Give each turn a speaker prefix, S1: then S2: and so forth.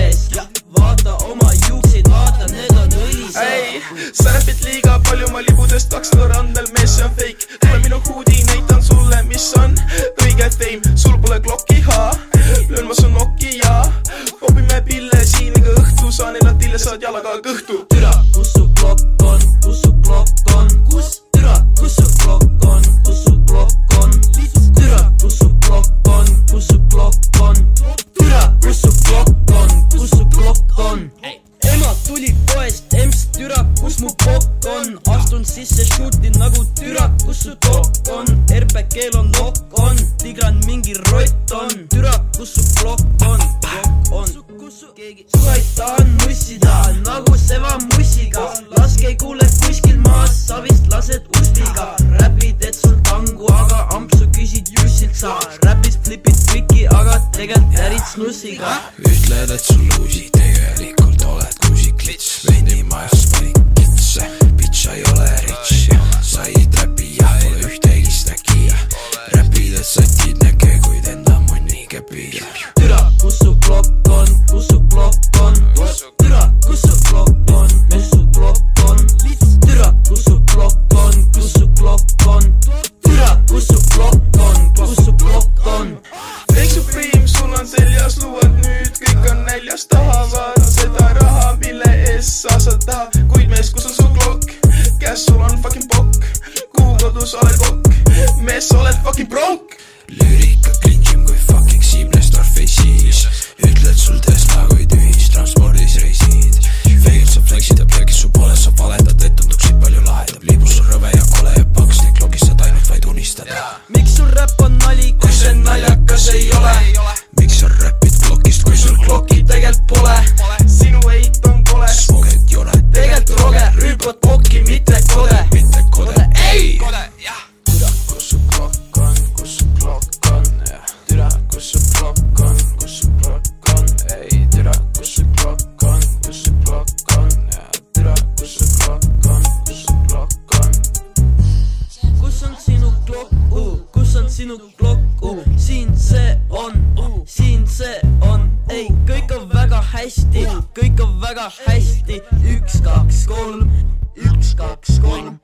S1: ees vaata oma juukseid, vaata need on õlised. Ei,
S2: sa räpid liiga palju, ma libudest kaks korra andel, mees see on fake. Tule minu huudi, näitan sulle, mis on õige fame, sul pole klokki ha löön ma su nokki ja popime pille siin, ega õhtu saan elad hilja, saad jalaga kõhtu.
S1: Türa, kus su plokk on? on, astun sisse, shootin nagu türa, kus su kokk on, RPK-l on nokk on, tigran mingi rott on, türa, kus su klokk on, klokk on, keegi suvaid tahan nussida nagu seva mussiga, laske ei kuule kuskil maas, sa vist lased ustiga, räpid, et sul tangu, aga ampsu küsid jussilt sa, räpis flipid triki, aga tegelikult ärid snussiga.
S3: ütled, et sul luusi, tegelikult oled kuusiklits, vendi majas panin
S2: on seljas luuad nüüd, kõik on näljas, tahavad seda raha, mille eest sa saad taha, kuid mees, kus on su klokk? käes sul on fucking pokk, kuhu kodus oled kokk, mees, sa oled fucking pronk.
S1: Sinu klokk, siin see on, siin see on, ei, kõik on väga hästi, kõik on väga hästi, üks, kaks, kolm, üks, kaks, kolm,